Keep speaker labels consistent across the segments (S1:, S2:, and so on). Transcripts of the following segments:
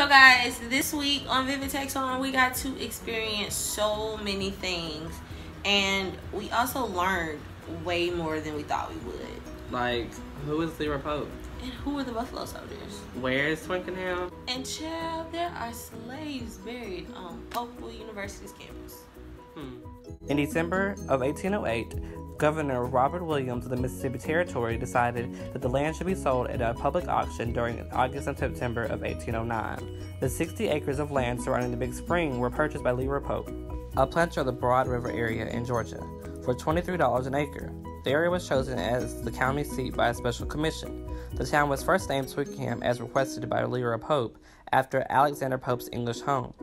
S1: So, guys, this week on Vivid Takes On, we got to experience so many things, and we also learned way more than we thought we would.
S2: Like, who is Leroy Pope?
S1: And who are the Buffalo Soldiers?
S2: Where is Twickenham?
S1: And child, there are slaves buried on Oakwood University's campus.
S2: Hmm.
S3: In December of 1808, Governor Robert Williams of the Mississippi Territory decided that the land should be sold at a public auction during August and September of 1809. The 60 acres of land surrounding the Big Spring were purchased by Leroy Pope, a planter of the Broad River area in Georgia, for $23 an acre. The area was chosen as the county seat by a special commission. The town was first named Twickenham as requested by Leroy Pope after Alexander Pope's English home.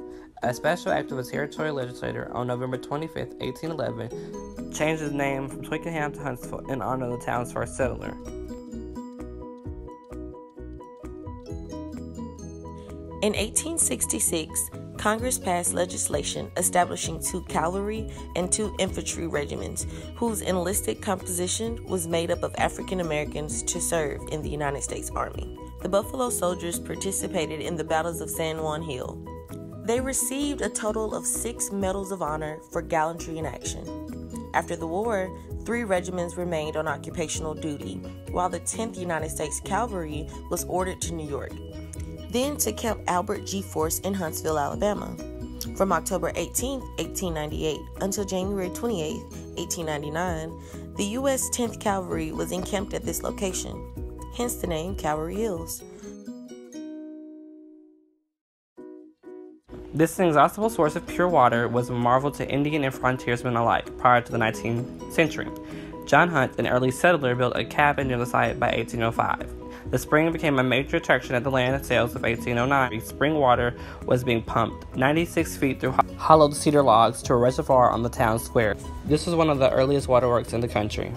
S3: A special act of the territorial legislature on November 25, 1811, changed the name from Twickenham to Huntsville in honor of the town's first settler.
S1: In 1866, Congress passed legislation establishing two cavalry and two infantry regiments, whose enlisted composition was made up of African Americans to serve in the United States Army. The Buffalo Soldiers participated in the battles of San Juan Hill. They received a total of six medals of honor for gallantry in action. After the war, three regiments remained on occupational duty, while the 10th United States Cavalry was ordered to New York, then to Camp Albert G. Forse in Huntsville, Alabama. From October 18, 1898 until January 28, 1899, the U.S. 10th Cavalry was encamped at this location, hence the name Cavalry Hills.
S3: This inexhaustible source of pure water was a marvel to Indian and frontiersmen alike prior to the 19th century. John Hunt, an early settler, built a cabin near the site by 1805. The spring became a major attraction at the land sales of 1809. Spring water was being pumped 96 feet through hollowed cedar logs to a reservoir on the town square. This was one of the earliest waterworks in the country.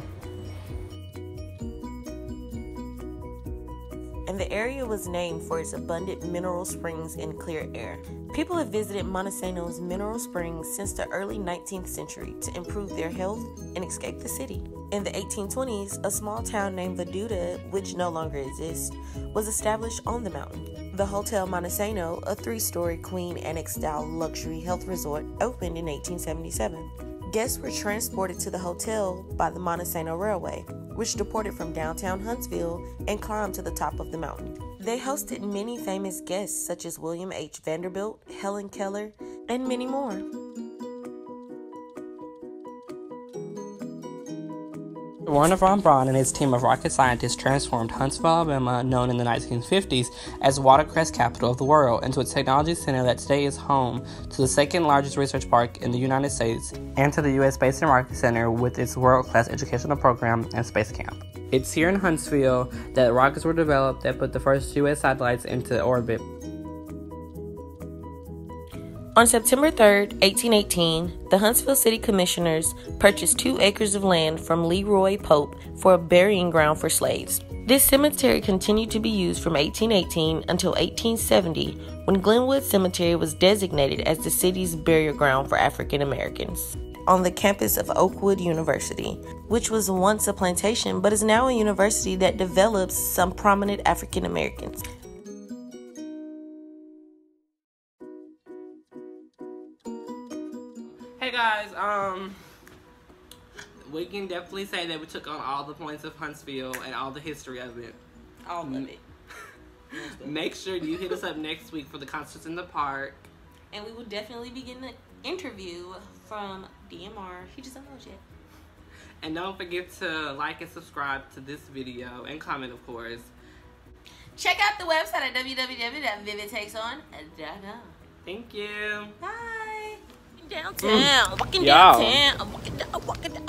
S1: Area was named for its abundant mineral springs and clear air. People have visited Montesano's mineral springs since the early 19th century to improve their health and escape the city. In the 1820s, a small town named Viduta, which no longer exists, was established on the mountain. The Hotel Montesano, a three story queen annex style luxury health resort, opened in 1877. Guests were transported to the hotel by the Montesano Railway, which deported from downtown Huntsville and climbed to the top of the mountain. They hosted many famous guests such as William H. Vanderbilt, Helen Keller, and many more.
S3: Wernher von Braun and his team of rocket scientists transformed Huntsville, Alabama, known in the 1950s as watercress capital of the world, into a technology center that today is home to the second largest research park in the United States and to the U.S. Space and Rocket Center with its world-class educational program and space camp. It's here in Huntsville that rockets were developed that put the first U.S. satellites into orbit.
S1: On September 3, 1818, the Huntsville City Commissioners purchased two acres of land from Leroy Pope for a burying ground for slaves. This cemetery continued to be used from 1818 until 1870 when Glenwood Cemetery was designated as the city's burial ground for African Americans. On the campus of Oakwood University, which was once a plantation but is now a university that develops some prominent African Americans.
S2: Hey guys, um, we can definitely say that we took on all the points of Huntsville and all the history of it.
S1: All of mm. it.
S2: Make sure you hit us up next week for the concerts in the park.
S1: And we will definitely be getting an interview from DMR. He just don't know it yet.
S2: And don't forget to like and subscribe to this video and comment, of course.
S1: Check out the website at www.vividtakeson.com.
S2: Thank you.
S1: Bye. Downtown. Mm. Fucking
S3: Y'all.
S1: downtown.